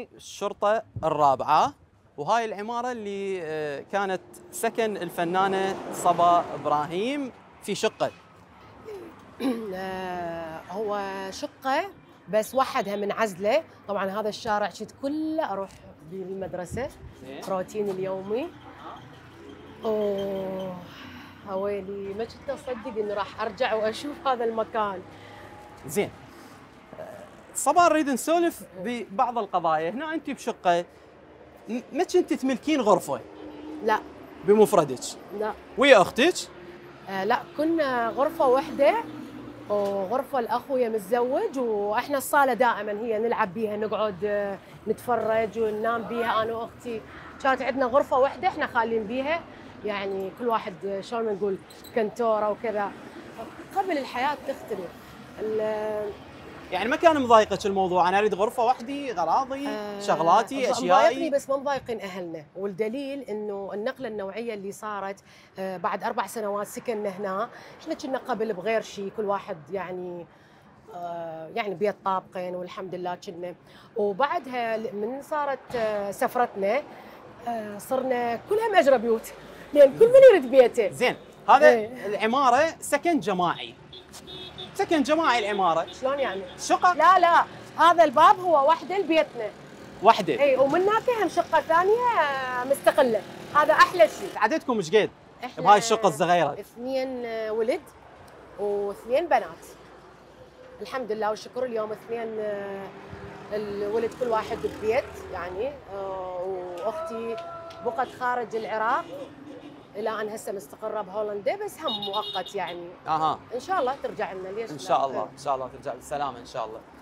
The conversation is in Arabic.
الشرطة الرابعة وهاي العمارة اللي آه، كانت سكن الفنانة صبا إبراهيم في شقة. آه، هو شقة بس وحدها من عزلة. طبعا هذا الشارع شت كله أروح بالمدرسة روتين اليومي. أوه هويلي ما كنت أصدق إني راح أرجع وأشوف هذا المكان. زين. صبا نريد نسولف ببعض القضايا. هنا أنت بشقة. م- ما كنت تملكين غرفة؟ لا. بمفردك. لا. ويا أختك؟ آه لا كنا غرفة واحدة وغرفة الأخويا متزوج وإحنا الصالة دائما هي نلعب بيها نقعد آه، نتفرج وننام بيها أنا وأختي. كانت عندنا غرفة واحدة إحنا خالين بيها. يعني كل واحد آه، شلون نقول كنتورة وكذا. قبل الحياة تختلف يعني ما كان مضايقك الموضوع؟ أنا أريد غرفة وحدي غراضي آه، شغلاتي مضايقني أشيائي. بس ما مضايقين أهلنا. والدليل إنه النقلة النوعية اللي صارت آه، بعد أربع سنوات سكننا هنا إحنا كنا قبل بغير شيء كل واحد يعني آه، يعني بيت طابقين والحمد لله كنا. وبعدها من صارت آه، سفرتنا آه، صرنا كلها مأجرة بيوت. لأن كل من يريد بيته. زين هذا إيه. العمارة سكن جماعي. سكن جماعي العمارة؟ شلون يعني؟ شقة؟ لا لا هذا الباب هو وحده لبيتنا. واحدة؟ إي ومن هناك هم شقة ثانية مستقلة. هذا أحلى شيء. عددكم إيش قد؟ بهاي الشقة الصغيرة. اثنين ولد واثنين بنات. الحمد لله والشكر اليوم اثنين آه، الولد كل واحد ببيت يعني آه، وأختي بقت خارج العراق. إلى ان هسه مستقره بهولندا بس هم مؤقت يعني. أها. إن شاء الله ترجع لنا ليش إن؟ شاء الله إن شاء الله ترجع بالسلامة إن شاء الله.